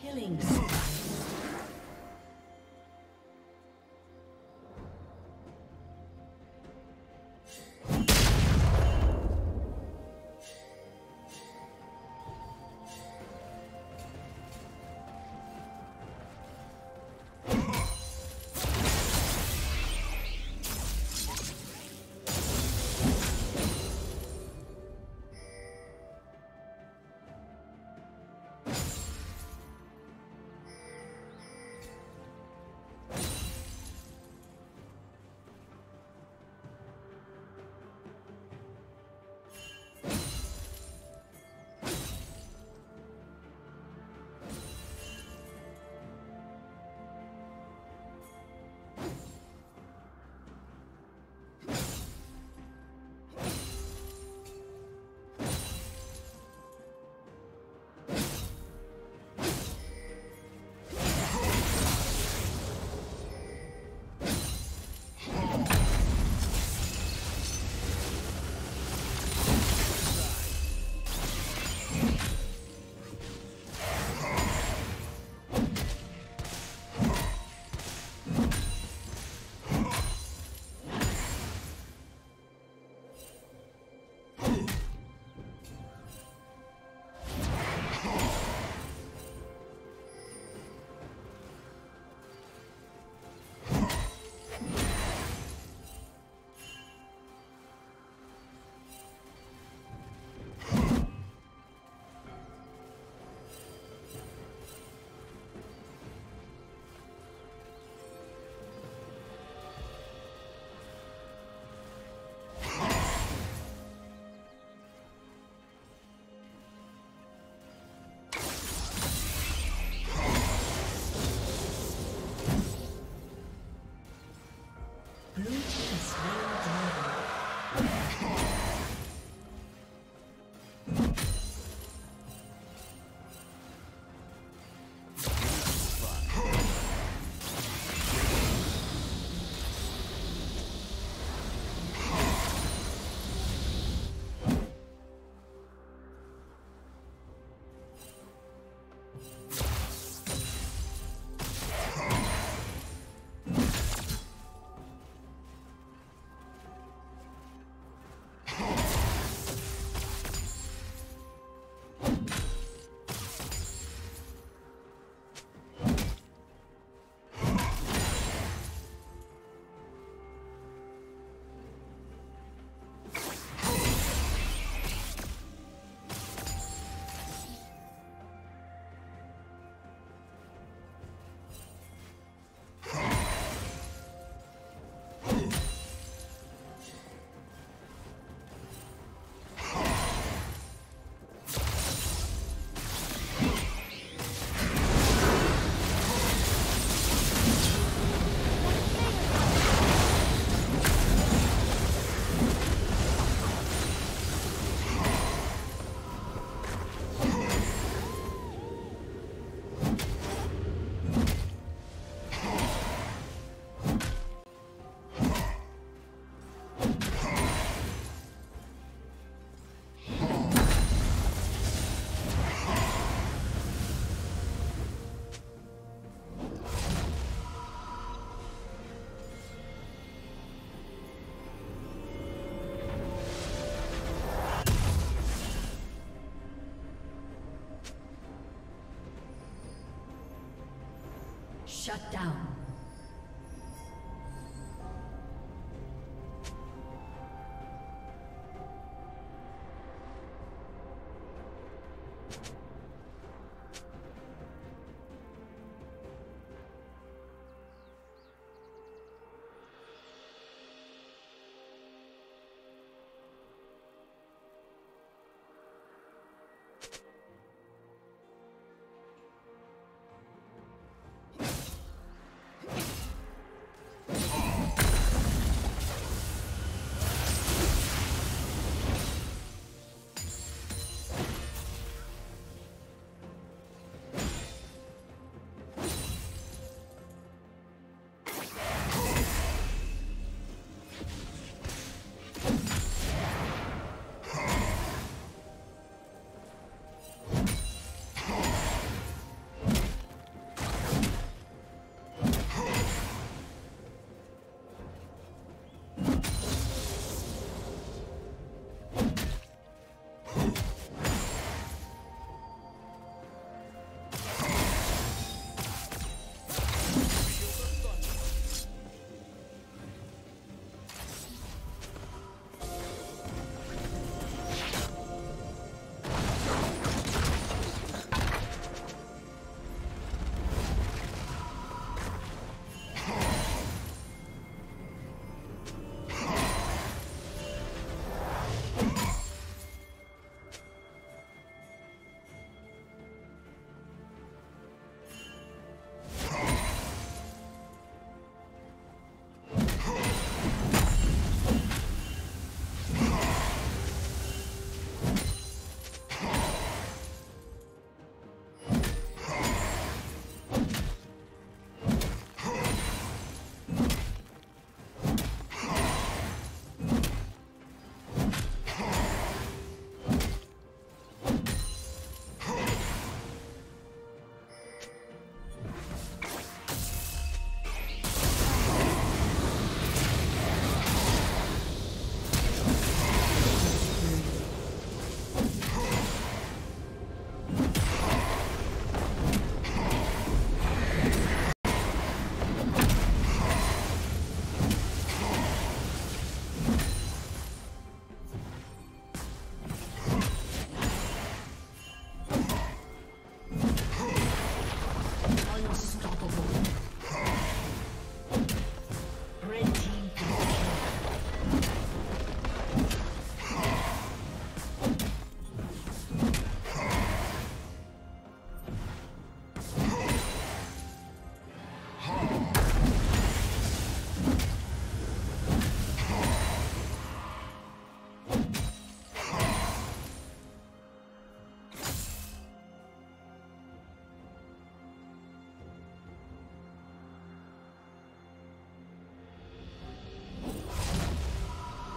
Killing Shut down.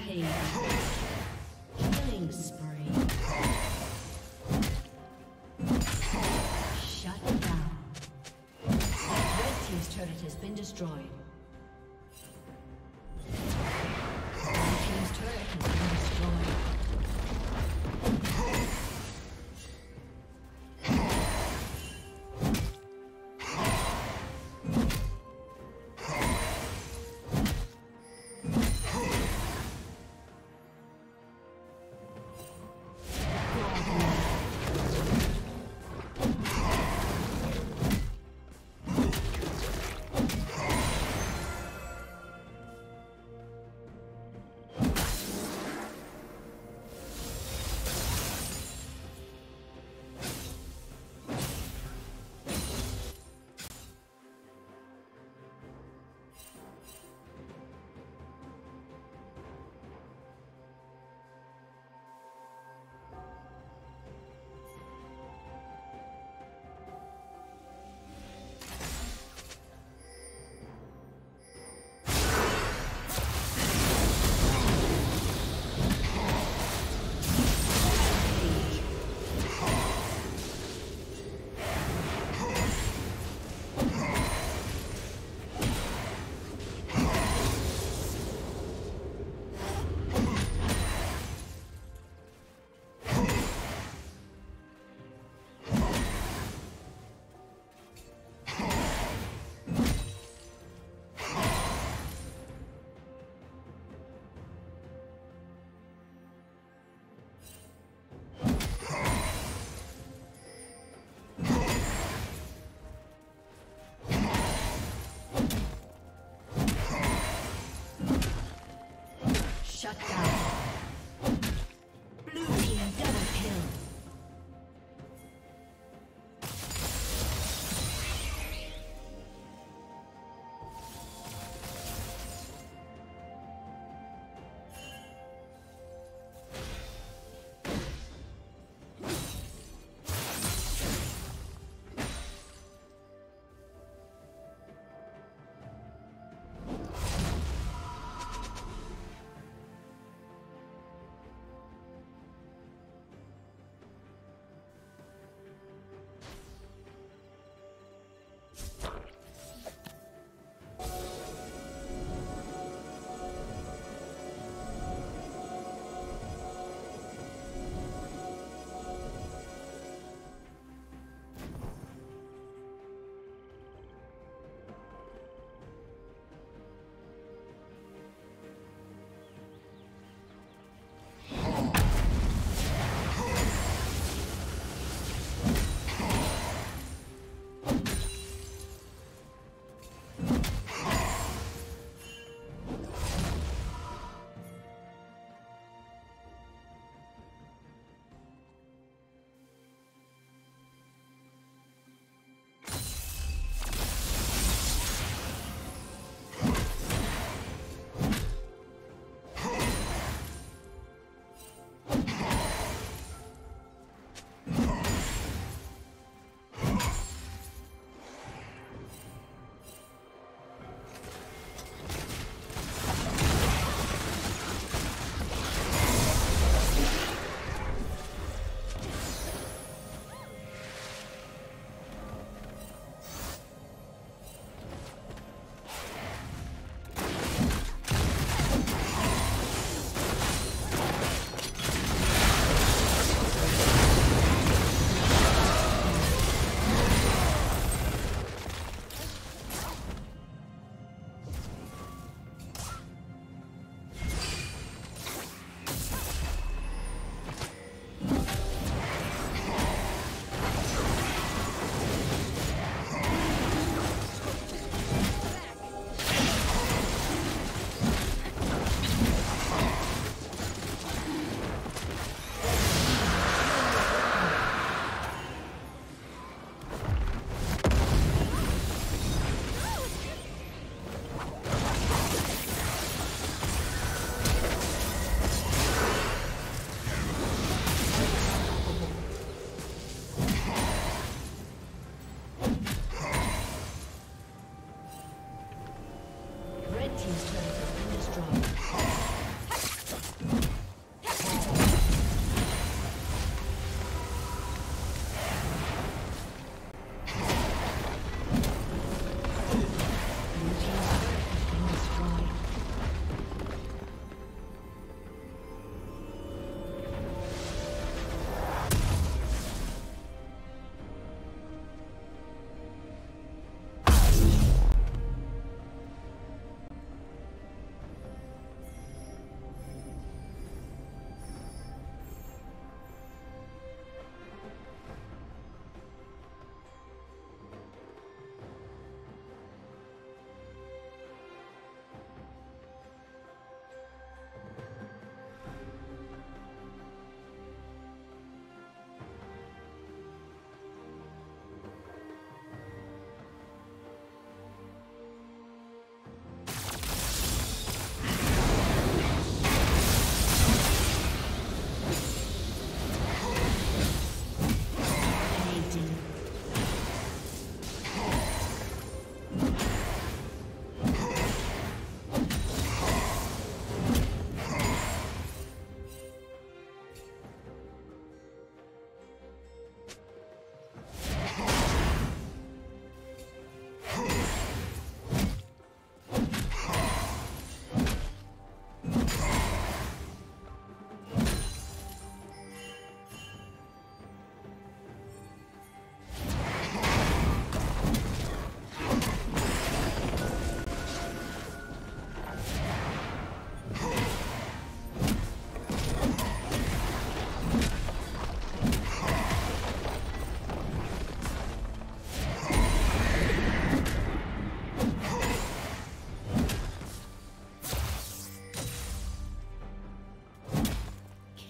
Rampage. Killing spree. Shut down. Red Team's turret has been destroyed.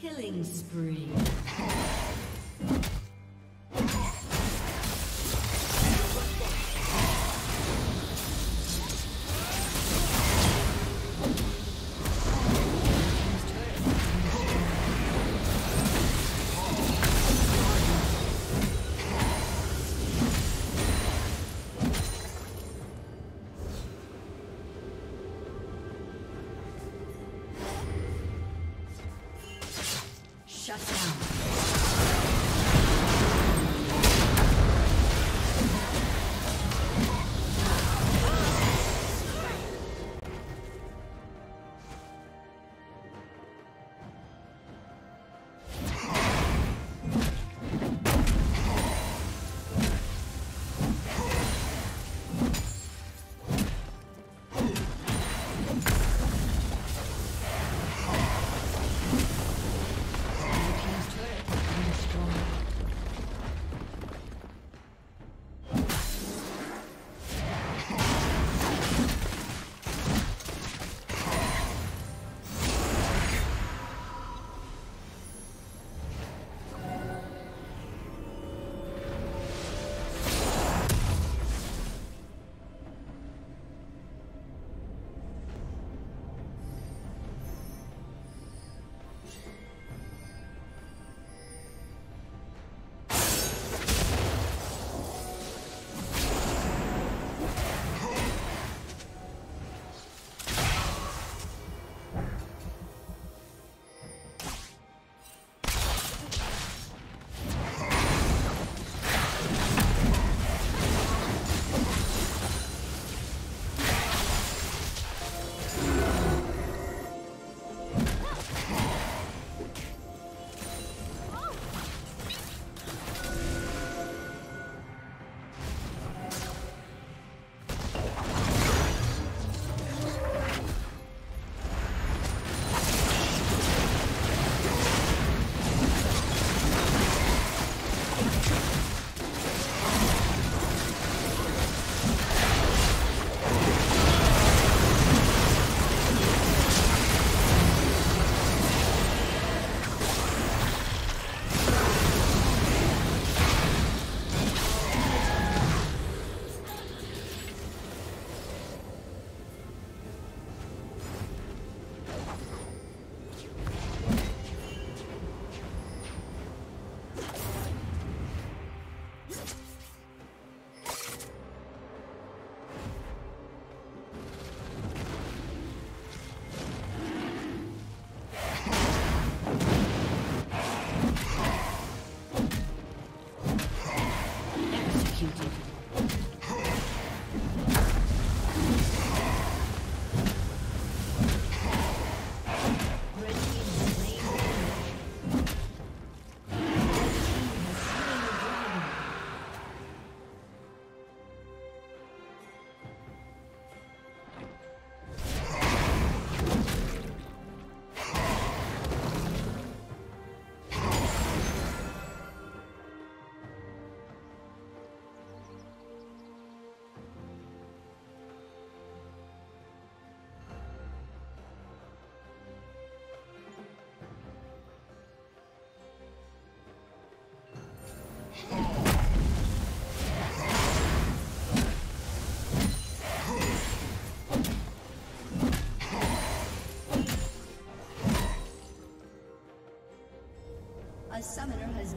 Killing spree.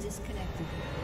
Disconnected.